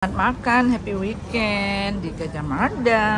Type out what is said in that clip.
Selamat makan, happy weekend di Gajah Mada.